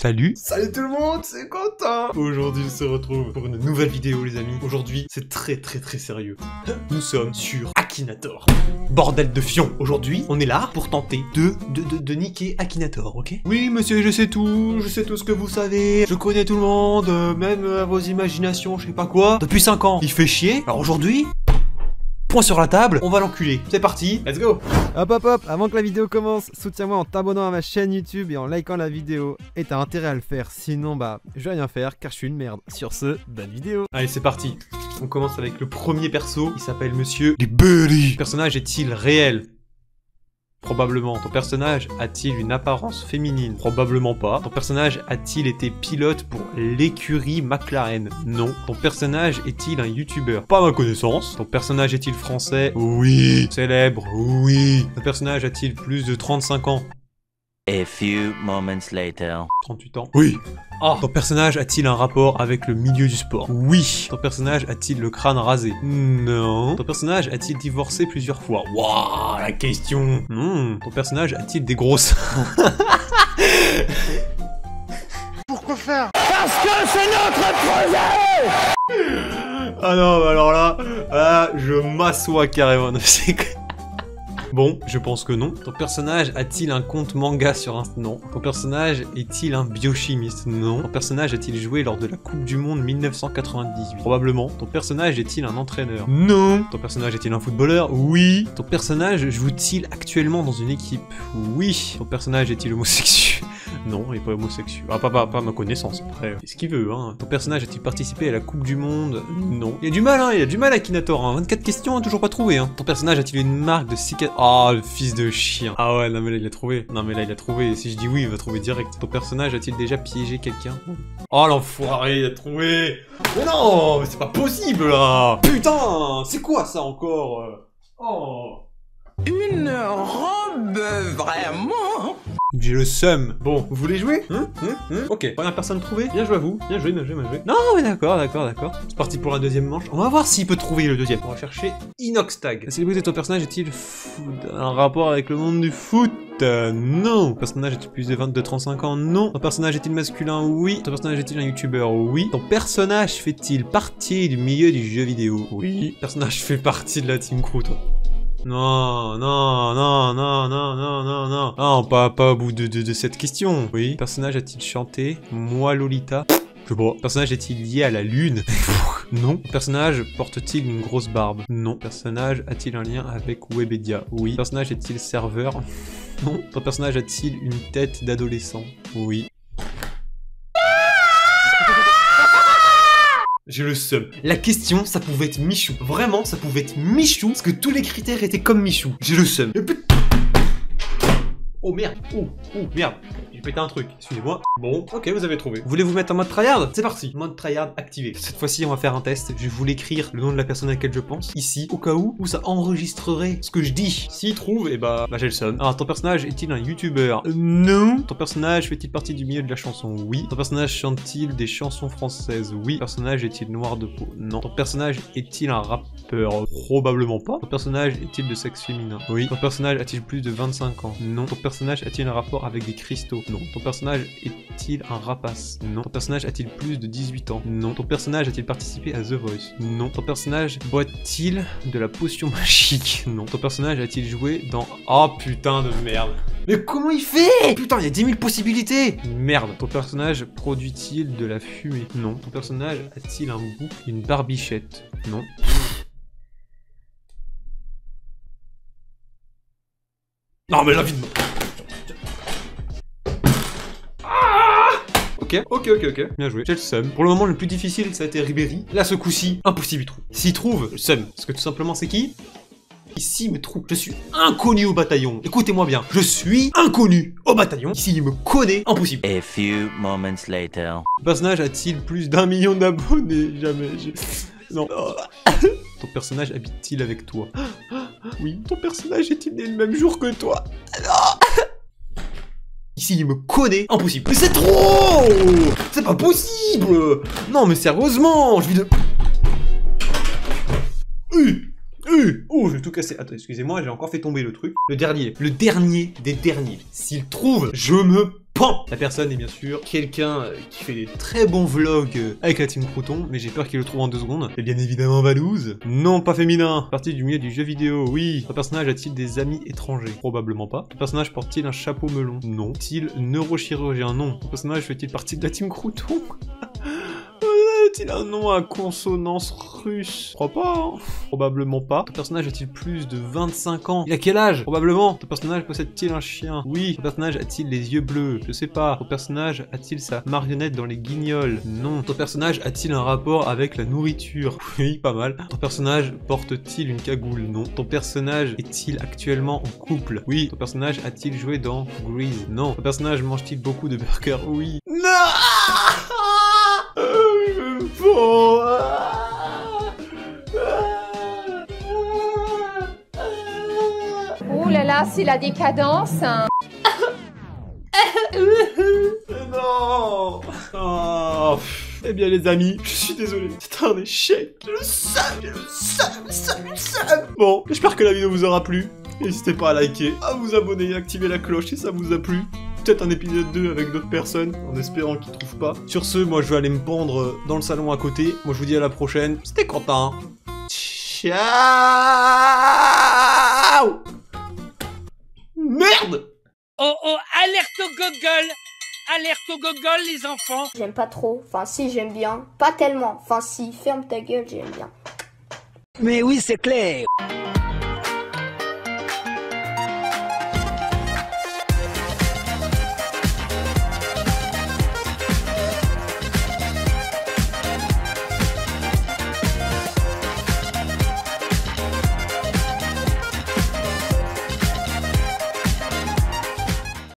Salut Salut tout le monde, c'est Quentin Aujourd'hui on se retrouve pour une nouvelle vidéo les amis. Aujourd'hui c'est très très très sérieux. Nous sommes sur Akinator. Bordel de fion. Aujourd'hui on est là pour tenter de, de, de, de niquer Akinator, ok? Oui monsieur je sais tout, je sais tout ce que vous savez, je connais tout le monde, euh, même à vos imaginations, je sais pas quoi. Depuis 5 ans, il fait chier. Alors aujourd'hui, point sur la table, on va l'enculer. C'est parti, let's go Hop hop hop, avant que la vidéo commence, soutiens-moi en t'abonnant à ma chaîne YouTube et en likant la vidéo. Et t'as intérêt à le faire, sinon bah je vais rien faire car je suis une merde. Sur ce, bonne vidéo Allez, c'est parti. On commence avec le premier perso. Il s'appelle Monsieur Berry. Le personnage est-il réel? Probablement. Ton personnage a-t-il une apparence féminine? Probablement pas. Ton personnage a-t-il été pilote pour l'écurie McLaren? Non. Ton personnage est-il un youtubeur? Pas ma connaissance. Ton personnage est-il français? Oui. Célèbre? Oui. Ton personnage a-t-il plus de 35 ans? A few moments later. 38 ans Oui. Ah, ton personnage a-t-il un rapport avec le milieu du sport? Oui. Ton personnage a-t-il le crâne rasé? Non. Ton personnage a-t-il divorcé plusieurs fois? Waouh, la question Hmm. Ton personnage a-t-il des grosses Pourquoi faire? Ah non, alors là, là, je m'assois carrément. C'est que- Bon, je pense que non. Ton personnage a-t-il un compte manga sur Insta? Non. Ton personnage est-il un biochimiste? Non. Ton personnage a-t-il joué lors de la Coupe du Monde 1998 Probablement. Ton personnage est-il un entraîneur? Non. Ton personnage est-il un footballeur? Oui. Ton personnage joue-t-il actuellement dans une équipe? Oui. Ton personnage est-il homosexuel? Non, il est pas homosexuel. Ah, pas, pas, pas ma connaissance, après. C'est ce qu'il veut, hein. Ton personnage a-t-il participé à la Coupe du Monde? Non. Il a du mal, hein, il a du mal à Kinator, hein. 24 questions, hein, toujours pas trouvé, hein. Ton personnage a-t-il une marque de cicatrice Ah, le fils de chien. Ah ouais, non mais là, il a trouvé. Non mais là, il a trouvé. Si je dis oui, il va trouver direct. Ton personnage a-t-il déjà piégé quelqu'un? Oh, l'enfoiré, il a trouvé Mais non, mais c'est pas possible, là Putain C'est quoi, ça, encore? Oh Une robe vraiment? J'ai le seum. Bon, vous voulez jouer Hein Hein Hein Ok, première personne trouvée. Bien joué à vous. Bien joué, bien joué, bien joué. Non, mais d'accord, d'accord, d'accord. C'est parti pour la deuxième manche. On va voir s'il peut trouver le deuxième. On va chercher Inox Tag. La célébrité de ton personnage est-il un rapport avec le monde du foot? Euh, non. Ton personnage est-il plus de 22-35 ans? Non. Ton personnage est-il masculin? Oui. Ton personnage est-il un youtubeur? Oui. Ton personnage fait-il partie du milieu du jeu vidéo? Oui. Ton personnage fait partie de la team crew, toi? Non, non, non, non, non, non, non, non. Non, pas, pas au bout de, de, de cette question. Oui. Personnage a-t-il chanté? Moi Lolita Je pas. Personnage est-il lié à la lune? Non. Personnage porte-t-il une grosse barbe? Non. Personnage a-t-il un lien avec Webedia? Oui. Personnage est-il serveur? Non. Ton personnage a-t-il une tête d'adolescent? Oui. J'ai le seum. La question, ça pouvait être Michou. Vraiment, ça pouvait être Michou, parce que tous les critères étaient comme Michou. J'ai le seum. Et Oh merde. Oh, oh merde. J'ai pété un truc. Excusez-moi. Bon, ok, vous avez trouvé. Vous voulez vous mettre en mode tryhard? C'est parti. Mode tryhard activé. Cette fois-ci, on va faire un test. Je vais vous l'écrire le nom de la personne à laquelle je pense. Ici, au cas où, où ça enregistrerait ce que je dis. S'il trouve, et bah, bah j'ai le seum. Alors, ton personnage est-il un youtubeur Euh, Non. Ton personnage fait-il partie du milieu de la chanson? Oui. Ton personnage chante-t-il des chansons françaises? Oui. Ton personnage est-il noir de peau? Non. Ton personnage est-il un rappeur? Probablement pas. Ton personnage est-il de sexe féminin? Oui. Ton personnage a-t-il plus de 25 ans? Non. Ton personnage a-t-il un rapport avec des cristaux? Non. Ton personnage est-il un rapace? Non. Ton personnage a-t-il plus de 18 ans? Non. Ton personnage a-t-il participé à The Voice? Non. Ton personnage boit-il de la potion magique? Non. Ton personnage a-t-il joué dans... Oh putain de merde mais comment il fait? Putain, il y a 10 000 possibilités Merde. Ton personnage produit-il de la fumée? Non. Ton personnage a-t-il un bouc, une barbichette? Non. Non mais la vie de... Ok, ok, ok, ok. Bien joué. J'ai le seum. Pour le moment, le plus difficile, ça a été Ribéry. Là, ce coup-ci, impossible, il trouve. S'il trouve, le seum. Parce que tout simplement, c'est qui? Ici, me trouve. Je suis inconnu au bataillon. Écoutez-moi bien. Je suis inconnu au bataillon. Ici, il me connaît. Impossible. A few moments later. Ton personnage a-t-il plus d'un million d'abonnés? Jamais. Non. Ton personnage habite-t-il avec toi? Oui. Ton personnage est-il né le même jour que toi? Non. Ici, il me connaît. Impossible. Mais c'est trop C'est pas possible Non, mais sérieusement, je vis de... Oh, je vais tout casser. Attends, excusez-moi, j'ai encore fait tomber le truc. Le dernier. Le dernier des derniers. S'il trouve, je me Pan La personne est bien sûr quelqu'un euh, qui fait des très bons vlogs euh, avec la team Crouton, mais j'ai peur qu'il le trouve en deux secondes. Et bien évidemment Valouz. Non, pas féminin. Partie du milieu du jeu vidéo, oui. Ton personnage a-t-il des amis étrangers? Probablement pas. Ton personnage porte-t-il un chapeau melon? Non. Est-il neurochirurgien? Non. Ton personnage fait-il partie de la team Crouton? a-t-il un nom à consonance russe? Je crois pas, hein. Probablement pas. Ton personnage a-t-il plus de 25 ans? Il a quel âge? Probablement. Ton personnage possède-t-il un chien? Oui. Ton personnage a-t-il les yeux bleus? Je sais pas. Ton personnage a-t-il sa marionnette dans les guignols? Non. Ton personnage a-t-il un rapport avec la nourriture? Oui, pas mal. Ton personnage porte-t-il une cagoule? Non. Ton personnage est-il actuellement en couple? Oui. Ton personnage a-t-il joué dans Grease? Non. Ton personnage mange-t-il beaucoup de burgers? Oui. Non Bon. Ouh là là, c'est la décadence. hein. Non Oh. Eh bien les amis, je suis désolé, c'est un échec. Je le sais, je le sais, je le le sais. Bon, j'espère que la vidéo vous aura plu. N'hésitez pas à liker, à vous abonner et à activer la cloche si ça vous a plu. Peut-être un épisode 2 avec d'autres personnes, en espérant qu'ils trouvent pas. Sur ce, moi je vais aller me pendre dans le salon à côté. Moi je vous dis à la prochaine. C'était Quentin. Ciao Merde Oh oh, alerte au gogol Alerte au gogol, les enfants J'aime pas trop. Enfin, si, j'aime bien. Pas tellement. Enfin, si, ferme ta gueule, j'aime bien. Mais oui, c'est clair